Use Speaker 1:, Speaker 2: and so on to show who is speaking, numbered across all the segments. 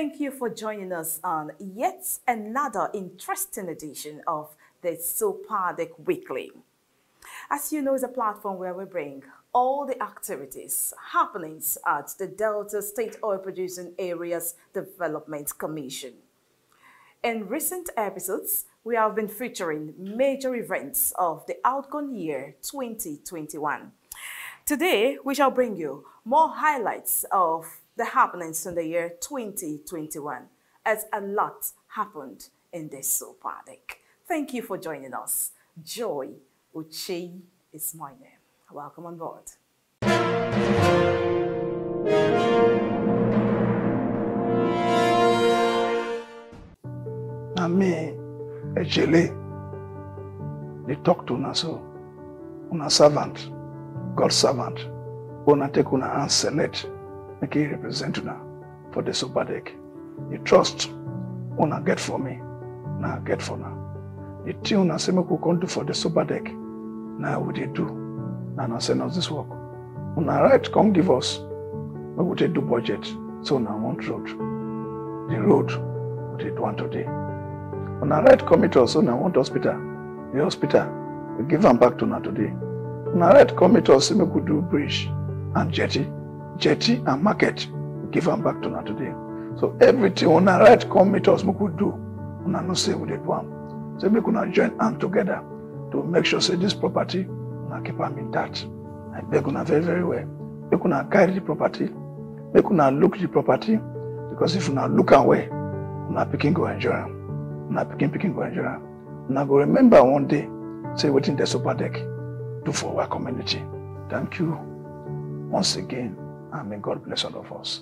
Speaker 1: Thank you for joining us on yet another interesting edition of the SOPADEC Weekly. As you know, it's a platform where we bring all the activities, happenings at the Delta State Oil Producing Areas Development Commission. In recent episodes, we have been featuring major events of the outgone year 2021. Today, we shall bring you more highlights of the happenings in the year 2021, as a lot happened in this SOPADEC. Thank you for joining us. Joy Uche is my name. Welcome on board.
Speaker 2: na me ejele dey talk to una so una servant god servant una take una hand select make e represent una for the SOPADEC the trust una get for me na get for una the thing una say make do for the SOPADEC na we dey do. Na una send us this work. Una right come give us. Make we take do budget so una want road. The road we dey do am today. Una right commit us so una want hospital. The hospital we give am back to una today. Una right commit us say make we do bridge and jetty jetty and market we give am back to una today. So everything una right commit us we do una know say we do am. Say make una join hand together to make sure say this property una keep am intact. I beg una very very well make una carry the property make una look the property because if una look am well una pikin go enjoy am. Una pikin pikin go enjoy am. Una go remember one day say wetin the SOPADEC, do for our community. Thank you once again may god bless all of us.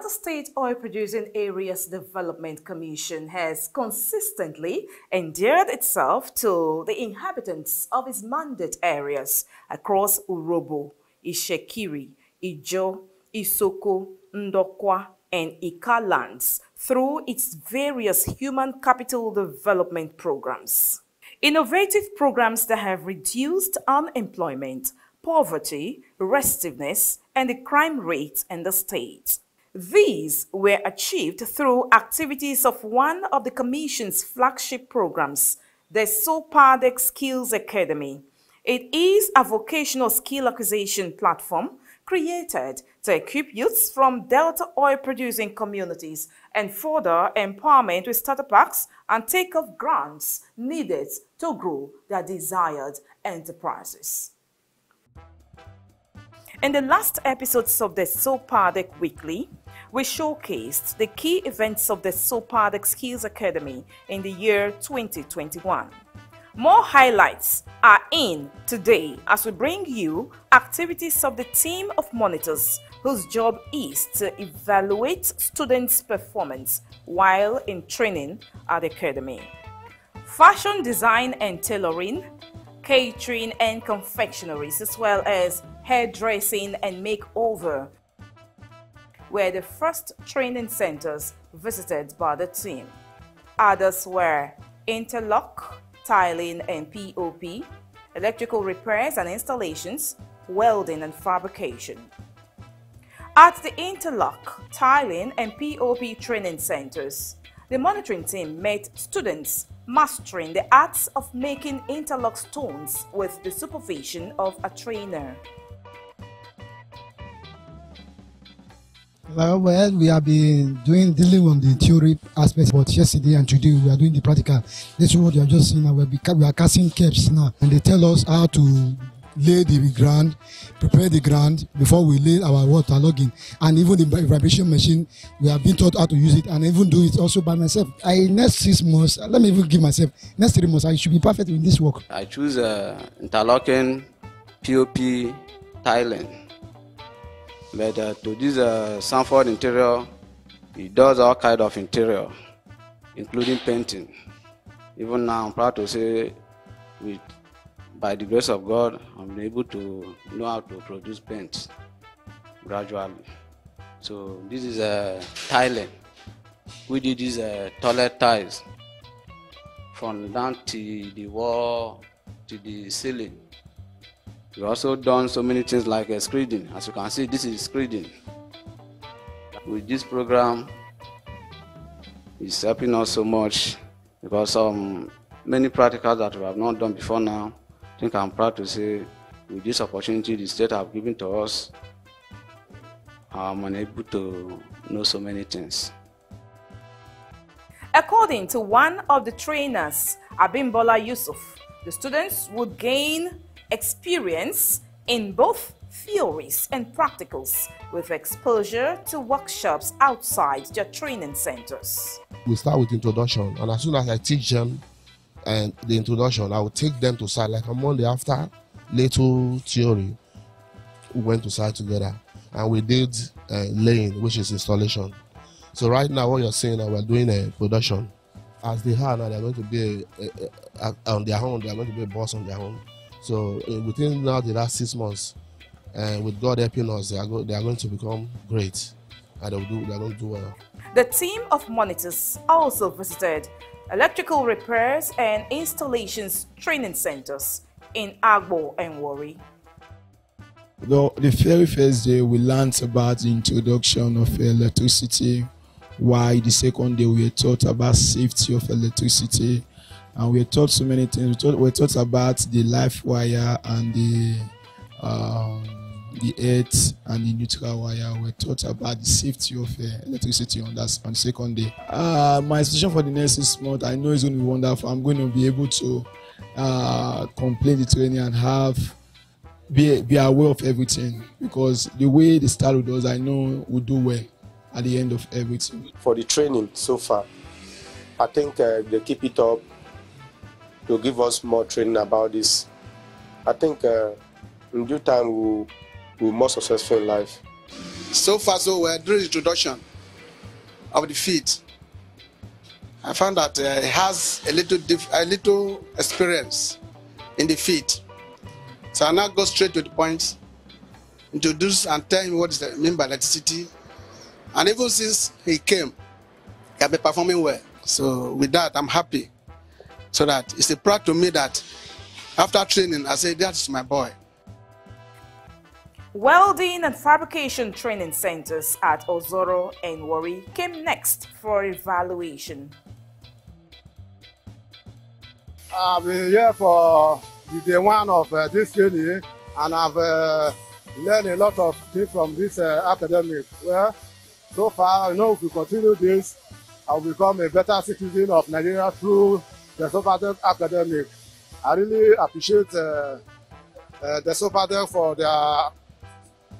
Speaker 1: Delta State Oil Producing Areas Development Commission has consistently endeared itself to the inhabitants of its mandate areas across Urhobo, Itsekiri, Ijo, Isoko, Ndokwa, and Ika lands through its various human capital development programs. Innovative programs that have reduced unemployment, poverty, restiveness, and the crime rate in the state. These were achieved through activities of one of the Commission's flagship programs, the SOPADEC Skills Academy. It is a vocational skill acquisition platform created to equip youths from Delta oil producing communities and further empowerment with starter packs and take-off grants needed to grow their desired enterprises. In the last episodes of the SOPADEC Weekly, we showcased the key events of the SOPADEC Skills Academy in the year 2021. More highlights are in today as we bring you activities of the team of monitors whose job is to evaluate students' performance while in training at the academy. Fashion design and tailoring, catering and confectionaries, as well as hairdressing and makeover were the first training centers visited by the team. Others were interlock, tiling and POP, electrical repairs and installations, welding and fabrication. At the interlock, tiling and POP training centers, the monitoring team met students mastering the arts of making interlock stones with the supervision of a trainer.
Speaker 3: Well, well, we have been doing dealing on the theory aspects, but yesterday and today we are doing the practical. This is what you are just now. We are, we are casting caps now, and they tell us how to lay the ground, prepare the ground before we lay our water logging, and even the vibration machine. We have been taught how to use it, and even do it also by myself. I next six months, let me even give myself next three months. I should be perfect in this work.
Speaker 4: I choose uh, interlocking, POP, tiling. But uh, to this uh, Sanford interior, he does all kind of interior, including painting. Even now, I'm proud to say, with, by the grace of God, I'm able to know how to produce paint gradually. So this is a uh, tiling. We did these uh, toilet tiles from down to the wall to the ceiling. We also done so many things like uh, screening. As you can see, this is screening. With this program, it's helping us so much because um, many practicals that we have not done before now. I think I'm proud to say with this opportunity the state have given to us, I'm unable to know so many things.
Speaker 1: According to one of the trainers, Abimbola Yusuf, the students would gain experience in both theories and practicals with exposure to workshops outside their training centers.
Speaker 5: We start with introduction, and as soon as I teach them and the introduction, I will take them to site. Like a Monday after little theory, we went to site together and we did uh, laying, which is installation. So right now, what you're saying, that we're doing a production. As they are now, they're going to be a, a, a, on their own. They're going to be a boss on their own. So uh, within now the last six months, and uh, with God helping us, they are, go, they are going to become great, and they'll do, they are going to do well.
Speaker 1: The team of monitors also visited electrical repairs and installations training centers in Agbor and Warri.
Speaker 6: The, the very first day, we learned about the introduction of electricity, Why the second day we were taught about safety of electricity, and we're taught so many things. We taught, we taught about the life wire and the um, the earth and the neutral wire. We're taught about the safety of uh, electricity on that on the second day. Uh, my expectation for the next six months, I know it's going to be wonderful. I'm going to be able to uh, complete the training and have be be aware of everything because the way they start with us, I know we'll do well at the end of everything.
Speaker 7: For the training so far, I think uh, they keep it up to give us more training about this. I think uh, in due time we'll, be more successful in life.
Speaker 8: So far, so well, during the introduction of the feet, I found that uh, it has a little, a little experience in the feet. So I now go straight to the point, introduce and tell him what is the mean by electricity. And even since he came, he has been performing well. So with that, I'm happy. So that it's a proud to me that after training, I say, that's my boy.
Speaker 1: Welding and fabrication training centers at Ozoro and Warri came next for evaluation.
Speaker 9: I've been here for the day one of uh, this training and I've uh, learned a lot of things from this uh, academic. Well, so far, I know if we continue this, I'll become a better citizen of Nigeria through the SOPADEC Academic. I really appreciate uh, uh, the SOPADEC for their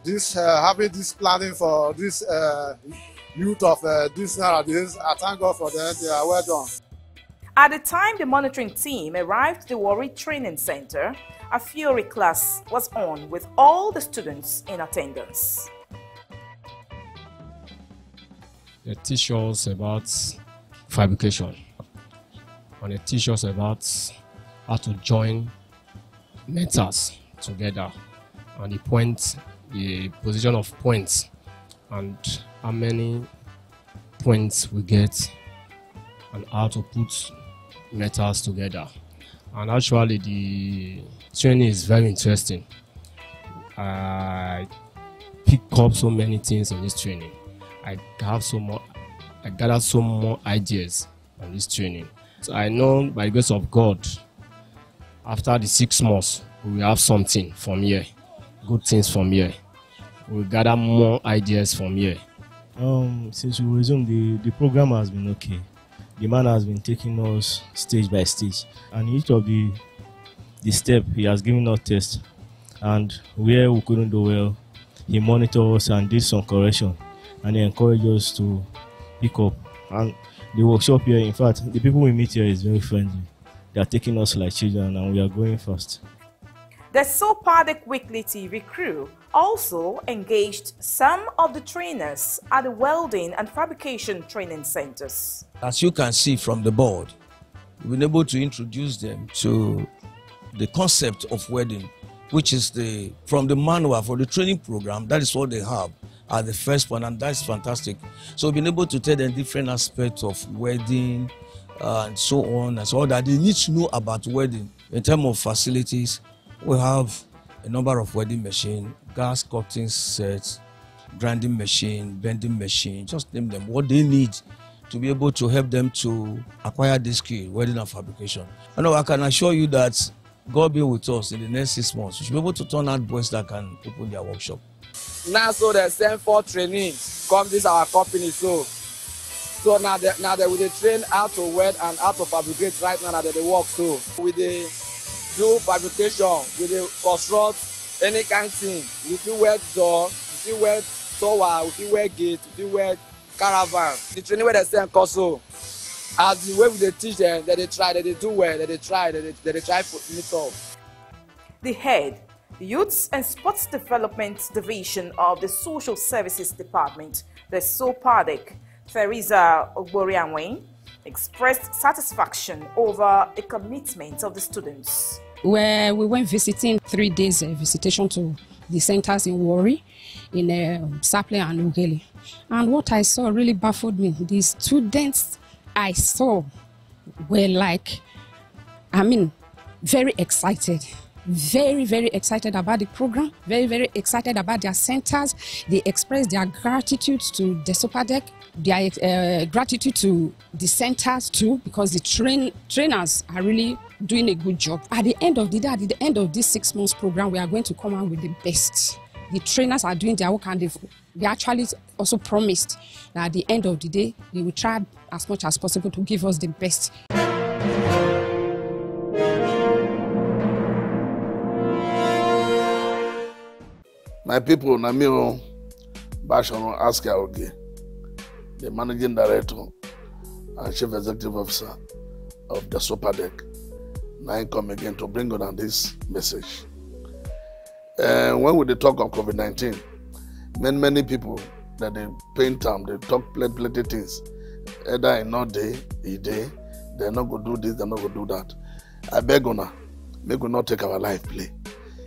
Speaker 9: this uh, having this planning for this uh, youth of uh, this nowadays. I thank God for them. They are well done.
Speaker 1: At the time the monitoring team arrived at the Warri Training Center, a Fury class was on with all the students in attendance.
Speaker 10: They teach us about fabrication and they teach us about how to join metals together and the point, the position of points and how many points we get and how to put metals together. And actually, the training is very interesting. I pick up so many things in this training. I have so more, I gather so more ideas on this training. I know by the grace of God, after the six months, we will have something from here, good things from here. We will gather more ideas from here.
Speaker 11: Um, since we resumed, the, the program has been okay. The man has been taking us stage by stage, and each of the the step he has given us test, and where we couldn't do well, he monitored us and did some correction, and he encouraged us to pick up. And the workshop here, in fact, the people we meet here is very friendly. They are taking us like children, and we are going fast.
Speaker 1: The SOPADEC Weekly TV crew also engaged some of the trainers at the welding and fabrication training centers.
Speaker 12: As you can see from the board, we've been able to introduce them to the concept of welding, which is the from the manual for the training program. That is what they have at the first one, and that's fantastic. So been able to tell them different aspects of welding uh, and so on and so on that they need to know about welding in terms of facilities. We have a number of welding machine, gas cutting sets, grinding machine, bending machine, just name them what they need to be able to help them to acquire this skill, welding and fabrication. I know I can assure you that God be with us in the next six months. We should be able to turn out boys that can open their workshop.
Speaker 13: Now so they send for training come this our company so. So now they will dey train how to weld and how to fabricate. Right now na they dey work so. We dey do fabrication. We dey construct any kind thing. We fit weld door we fit weld tower we fit weld gate we fit weld caravan. The training wey dem send come so. As the way we dey teach dem dem dey try dem dey do well dem dey try dem dey dem try meet up.
Speaker 1: The head, Youths and Sports Development Division of the Social Services Department, the SOPADEC, Theresa Ogborianwe, expressed satisfaction over the commitment of the students.
Speaker 14: where we went visiting three days uh, visitation to the centers in Warri, in uh, Sapele and Ughelli. And what I saw really baffled me. The students I saw were like, I mean, very excited. Very, very excited about the program, very, very excited about their centers. They express their gratitude to the Sopadec, their uh, gratitude to the centers too, because the train trainers are really doing a good job. At the end of the day, at the end of this six months program, we are going to come out with the best. The trainers are doing their work and they've, they actually also promised that at the end of the day, they will try as much as possible to give us the best.
Speaker 15: My people, na me o Asker Oge, the managing director and chief executive officer of the Sopadec. Now I come again to bring on this message. Uh, when we talk of COVID-19, many many people that they paint am, they talk plenty plenty things. Either e no dey, e dey, they no go do this, they no go do that. I beg una, make we not take our life play.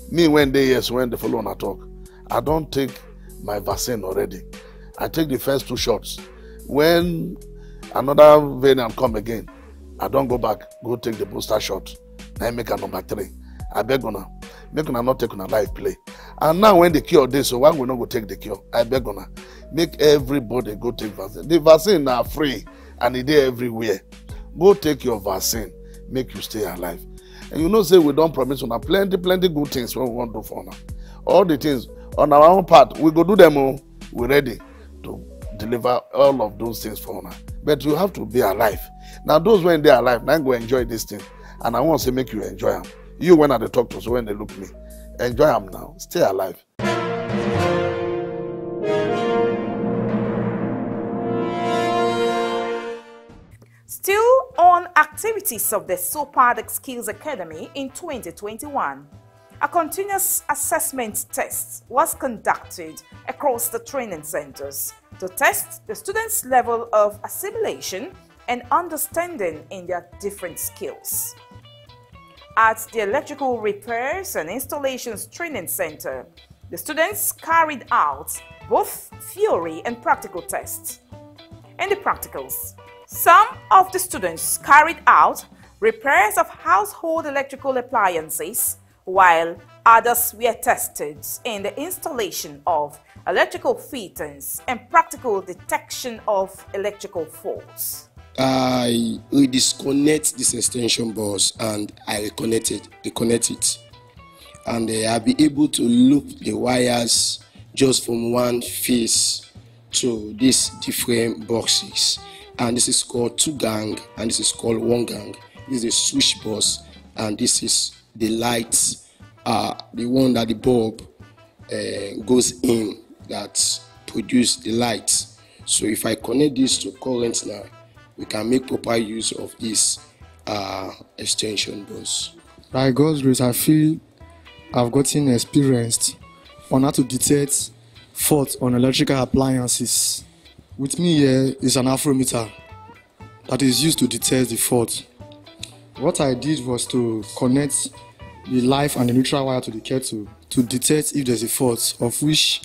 Speaker 15: Me when dey yes, when the follow una talk, I don take my vaccine already. I take the first two shots. When another variant come again, I don go back, go take the booster shot. Na im make am number three. I beg una, make una not take una life play. And now when the cure dey, so why we no go take the cure? I beg una, make everybody go take vaccine. The vaccine na free and e dey everywhere. Go take your vaccine, make you stay alive. And you know say we don promise una plenty plenty good things wey we wan do for una. All the things on our own part, we go do them o. We ready to deliver all of those things for una. But you have to be alive. Now those when dey alive, na im go enjoy this thing. And I wan say make you enjoy am. You when I dey talk to so when they look me, enjoy them now. Stay alive.
Speaker 1: Still on activities of the SOPADEC Skills Academy in 2021. A continuous assessment test was conducted across the training centers to test the students' level of assimilation and understanding in their different skills. At the Electrical Repairs and Installations Training Center, the students carried out both theory and practical tests. In the practicals, some of the students carried out repairs of household electrical appliances, while others were tested in the installation of electrical fittings and practical detection of electrical faults.
Speaker 16: I disconnect this extension box and I reconnect it, reconnect it. And I'll be able to loop the wires just from one face to these different boxes. And this is called two gang and this is called one gang. This is a switch box and this is the lights, uh, the one that the bulb uh, goes in that produce the lights. So if I connect this to current now, we can make proper use of this uh, extension bus.
Speaker 17: By God's grace, I feel I've gotten experienced on how to detect faults on electrical appliances. With me here is an avometer that is used to detect the fault. What I did was to connect the live and the neutral wire to the kettle to detect if there's a fault, of which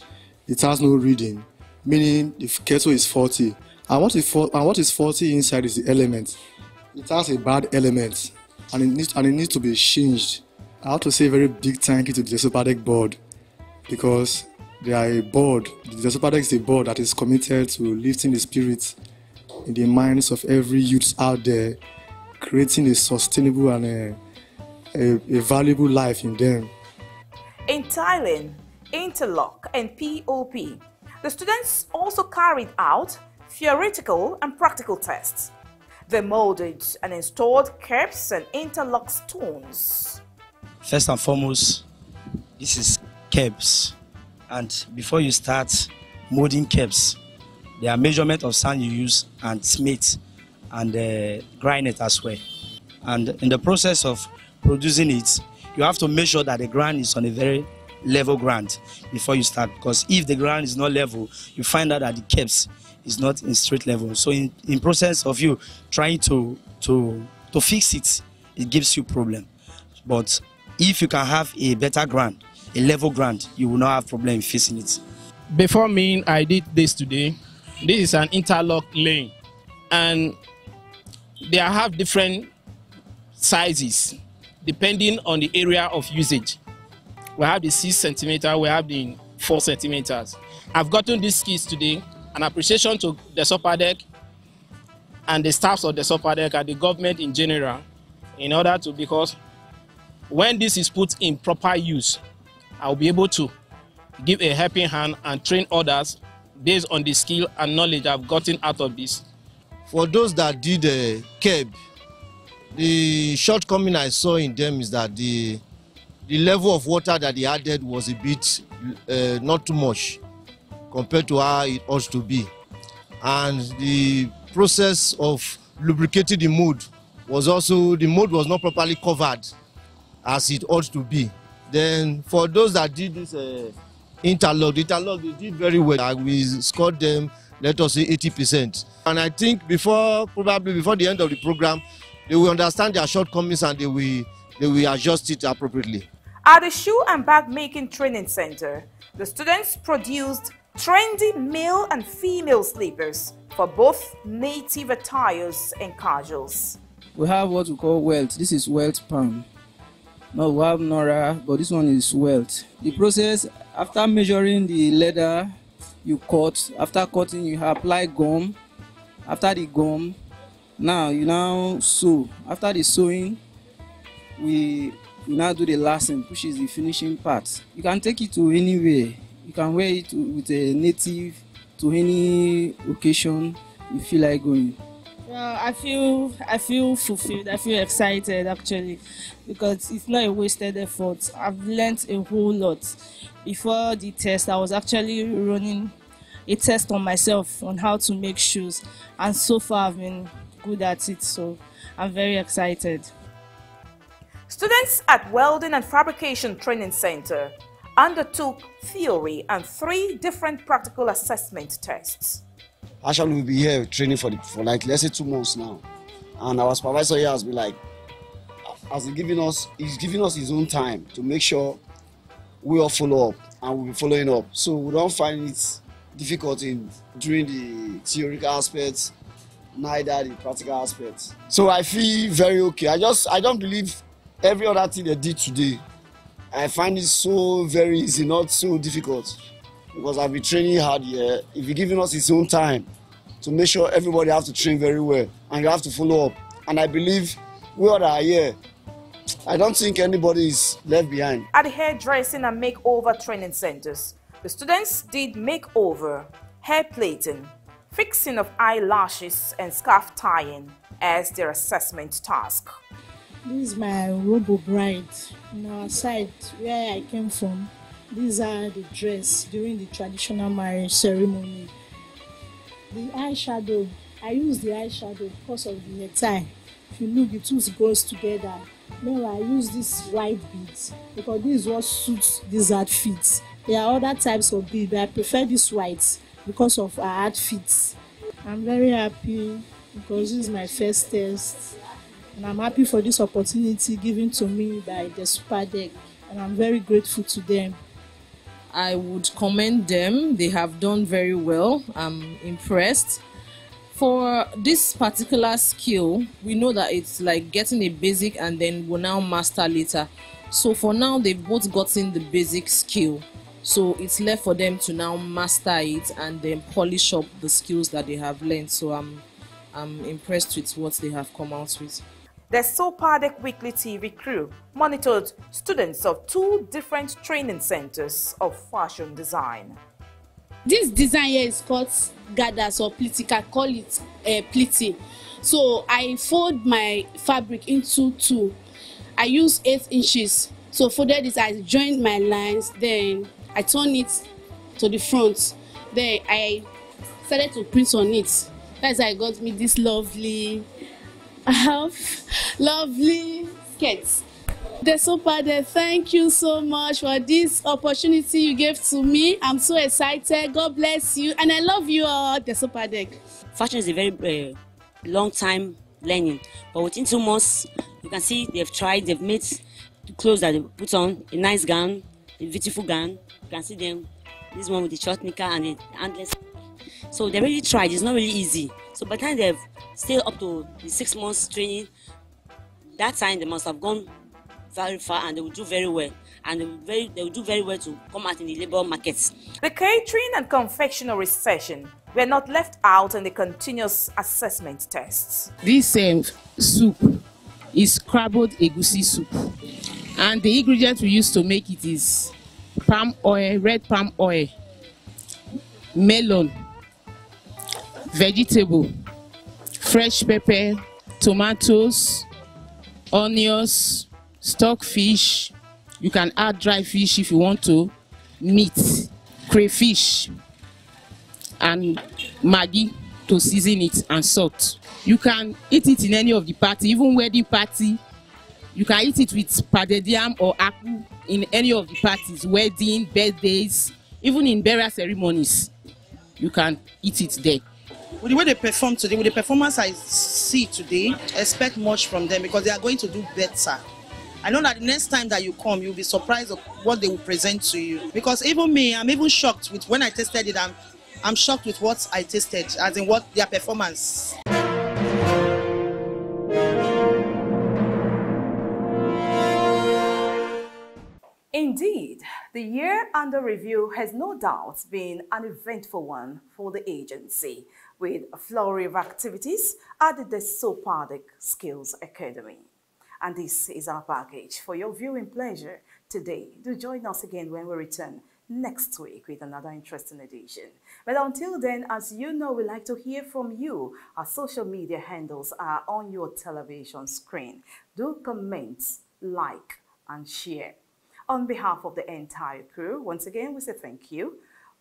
Speaker 17: it has no reading, meaning the kettle is faulty. And what is and what is faulty inside is the element. It has a bad element and it needs and it needs to be changed. I have to say a very big thank you to the Desopadec board because they are a board the Desopadec is a board that is committed to lifting the spirit in the minds of every youth out there creating a sustainable and a, a, a valuable life in them
Speaker 1: in tiling, interlock and POP. The students also carried out theoretical and practical tests. They molded and installed caps and interlock stones.
Speaker 18: First and foremost, this is caps. And before you start molding caps, there are measurement of sand you use and smith and uh, grind it as well. And in the process of producing it, you have to make sure that the ground is on a very level ground before you start because if the ground is not level you find out that the caps is not in straight level. So in, in process of you trying to to to fix it, it gives you problem. But if you can have a better ground, a level ground, you will not have problem fixing it.
Speaker 19: Before me, I did this today. This is an interlock lane, and they have different sizes depending on the area of usage. We have the six centimeter, we have the four centimeters. I've gotten these keys today an appreciation to the SOPADEC and the staffs of the SOPADEC and the government in general in order to, because when this is put in proper use, I'll be able to give a helping hand and train others based on the skill and knowledge I've gotten out of this.
Speaker 5: For those that did uh, KEB, the shortcoming I saw in them is that the the level of water that they added was a bit uh, not too much compared to how it ought to be. And the process of lubricating the mold was also, the mold was not properly covered as it ought to be. Then for those that did this uh, interlock, the interlock, they did very well. We scored them, let us say 80%. And I think before, probably before the end of the program, they will understand their shortcomings and they will, they will adjust it appropriately.
Speaker 1: At the Shoe and Bag Making Training Center, the students produced trendy male and female slippers for both native attires and casuals.
Speaker 20: We have what we call welt. This is welt palm. No, we have Nora, but this one is welt. The process, after measuring the leather, you cut. After cutting, you apply gum. After the gum, now you now sew. After the sewing, we, we now do the lasting, which is the finishing part. You can take it to anywhere you can wear it with a native to any occasion you feel like going.
Speaker 21: Well, I feel I feel fulfilled. I feel excited actually, because it's not a wasted effort. I've learned a whole lot. Before the test, I was actually running a test on myself on how to make shoes, and so far I've been good at it. So I'm very excited.
Speaker 1: Students at Welding and Fabrication Training Center undertook theory and three different practical assessment tests.
Speaker 22: Actually, we'll be here training for, the, for like, let's say two months now. And our supervisor here has been like, has been giving us, he's giving us his own time to make sure we all follow up and we'll be following up. So we don't find it difficult in during the theoretical aspects, neither the practical aspects. So I feel very okay. I just, I don't believe every other thing they did today i find it so very easy not so difficult because i've been training hard here if you're giving us his own time to make sure everybody have to train very well and you have to follow up and i believe we all are here i don't think anybody is left behind
Speaker 1: at the hairdressing and makeover training centers the students did makeover hair plating fixing of eyelashes and scarf tying as their assessment task
Speaker 21: This is my robo bride. On our side, where I came from, these are the dress during the traditional marriage ceremony. The eyeshadow, I use the eyeshadow because of the necktie. If you look, the two goes together. Then I use this white beads because this is what suits this outfit. There are other types of beads, but I prefer this white because of our outfits. I'm very happy because this is my first test and I'm happy for this opportunity given to me by the Super Deck, and I'm very grateful to them.
Speaker 23: I would commend them. They have done very well. I'm impressed. For this particular skill, we know that it's like getting a basic and then we'll now master later. So for now, they've both gotten the basic skill. So it's left for them to now master it and then polish up the skills that they have learned. So I'm I'm impressed with what they have come out with.
Speaker 1: The SOPADEC Weekly TV crew monitored students of two different training centers of fashion design.
Speaker 21: This design here is called gathers or pleating. call it uh, pleating. So I fold my fabric into two. I use eight inches. So folded this, I join my lines, then I turn it to the front. Then I started to print on it. That's how I got me this lovely have lovely skirts. The Supade, thank you so much for this opportunity you gave to me. I'm so excited. God bless you. And I love you all, the Supade.
Speaker 24: Fashion is a very uh, long time learning. But within two months, you can see they've tried, they've made clothes that they put on, a nice gown, a beautiful gown. You can see them, this one with the short knicker and the handless. So they really tried. It's not really easy. So by the time they've stayed up to the six months training, that time they must have gone very far and they will do very well. And they will, very, they will do very well to come out in the labor markets.
Speaker 1: The catering and confectionery session were not left out in the continuous assessment tests.
Speaker 19: This um, soup is scrabbled egusi soup. And the ingredients we use to make it is palm oil, red palm oil, melon, vegetable. Fresh pepper tomatoes onions stockfish. You can add dry fish if you want to. Meat crayfish and maggi to season it and salt. You can eat it in any of the party even wedding party. You can eat it with pounded or akpu in any of the parties wedding birthdays even in burial ceremonies. You can eat it there
Speaker 25: the way they perform today, with the performance I see today, expect much from them because they are going to do better. I know that the next time that you come, you'll be surprised of what they will present to you. Because even me, I'm even shocked with when I tested it. I'm, I'm shocked with what I tasted, as in what their performance.
Speaker 1: Indeed, the year under review has no doubt been an eventful one for the agency with a flurry of activities at the Desopadec Skills Academy. And this is our package for your viewing pleasure today. Do join us again when we return next week with another interesting edition. But until then, as you know, we like to hear from you. Our social media handles are on your television screen. Do comment, like, and share. On behalf of the entire crew, once again, we say thank you.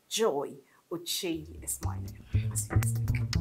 Speaker 1: Joy Uche is my name fantastic.